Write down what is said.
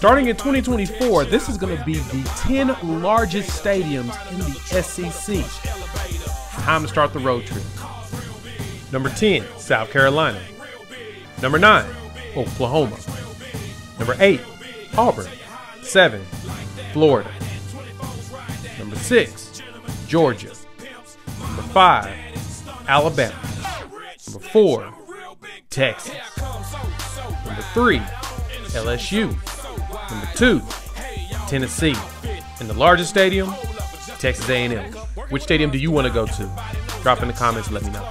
Starting in 2024, this is going to be the 10 largest stadiums in the SEC. Time to start the road trip. Number 10, South Carolina. Number 9, Oklahoma. Number 8, Auburn. 7, Florida. Number 6, Georgia. Number 5, Alabama. Number 4, Texas. Number 3, LSU. Number 2, Tennessee. And the largest stadium, Texas A&M. Which stadium do you want to go to? Drop in the comments and let me know.